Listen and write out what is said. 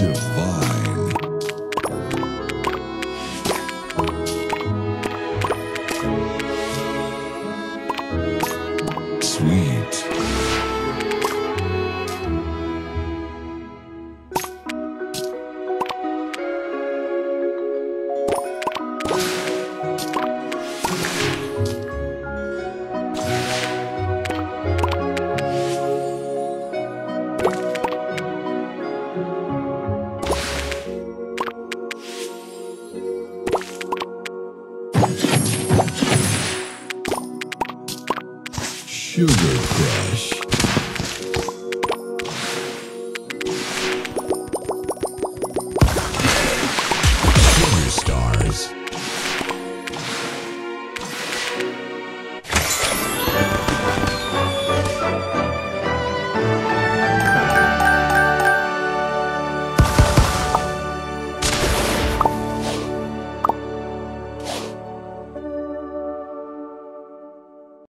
Divine. Sweet. Sugar Crush.